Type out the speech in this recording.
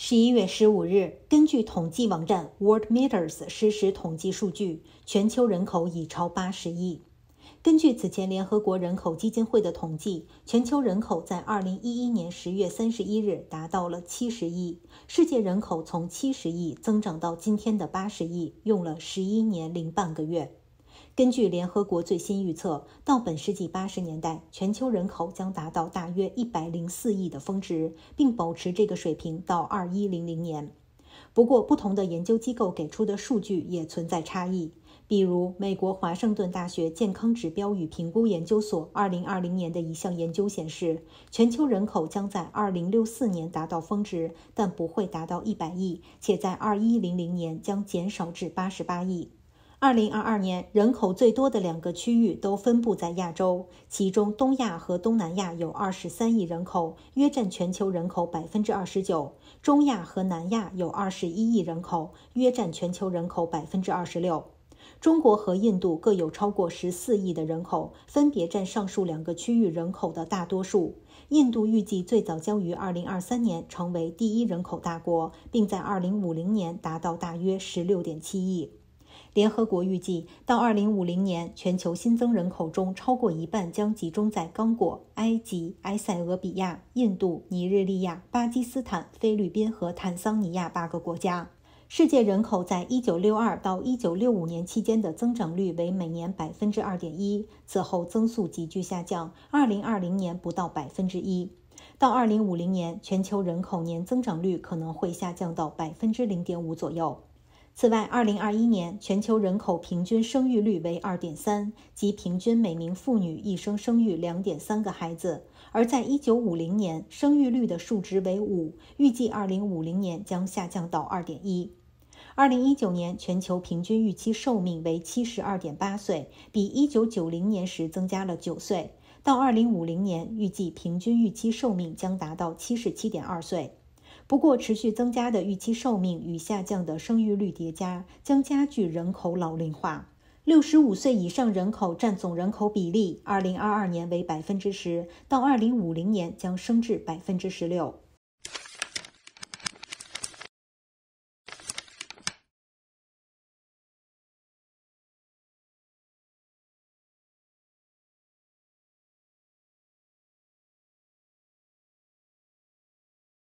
十一月十五日，根据统计网站 Worldmeters 实时统计数据，全球人口已超八十亿。根据此前联合国人口基金会的统计，全球人口在二零一一年十月三十一日达到了七十亿。世界人口从七十亿增长到今天的八十亿，用了十一年零半个月。根据联合国最新预测，到本世纪八十年代，全球人口将达到大约一百零四亿的峰值，并保持这个水平到二一零零年。不过，不同的研究机构给出的数据也存在差异。比如，美国华盛顿大学健康指标与评估研究所二零二零年的一项研究显示，全球人口将在二零六四年达到峰值，但不会达到一百亿，且在二一零零年将减少至八十八亿。二零二二年，人口最多的两个区域都分布在亚洲，其中东亚和东南亚有二十三亿人口，约占全球人口百分之二十九；中亚和南亚有二十一亿人口，约占全球人口百分之二十六。中国和印度各有超过十四亿的人口，分别占上述两个区域人口的大多数。印度预计最早将于二零二三年成为第一人口大国，并在二零五零年达到大约十六点七亿。联合国预计，到2050年，全球新增人口中超过一半将集中在刚果、埃及、埃塞俄比亚、印度、尼日利亚、巴基斯坦、菲律宾和坦桑尼亚八个国家。世界人口在1962到1965年期间的增长率为每年2.1%，此后增速急剧下降，2020年不到1%。到2050年，全球人口年增长率可能会下降到0.5%左右。此外，2021年全球人口平均生育率为2.3，即平均每名妇女一生生育2.3个孩子；而在1950年，生育率的数值为5，预计2050年将下降到2.1。2019年全球平均预期寿命为72.8岁，比1990年时增加了9岁；到2050年，预计平均预期寿命将达到77.2岁。不过，持续增加的预期寿命与下降的生育率叠加，将加剧人口老龄化。六十五岁以上人口占总人口比例，二零二二年为百分之十，到二零五零年将升至百分之十六。